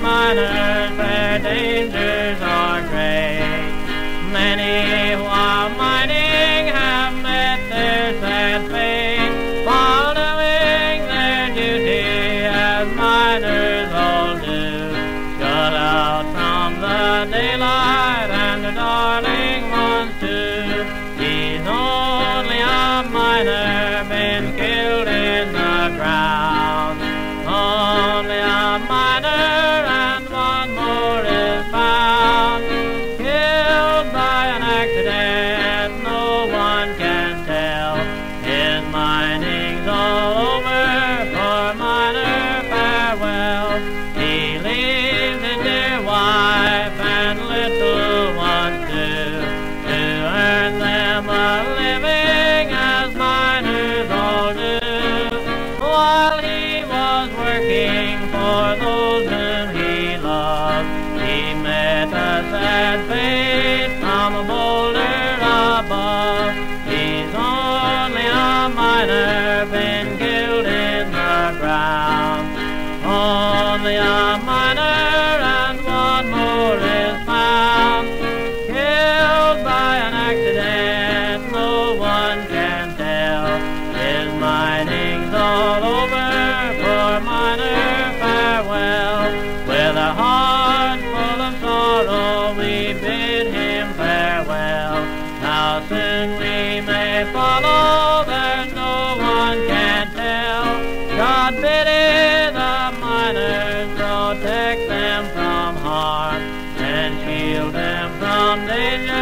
minor. back to no one can tell. His mining's all over, for miner farewell. He leaves his dear wife and little one too, to earn them a living as miners all do. While he was working for those whom he loved, he met a sad face from a boy. Only a miner, and one more is found. Killed by an accident, no one can tell. His mining's all over, poor miner, farewell. With a heart full of sorrow, we bid him farewell. How soon we may follow, there's no one can tell. God miners, protect them from harm, and shield them from danger.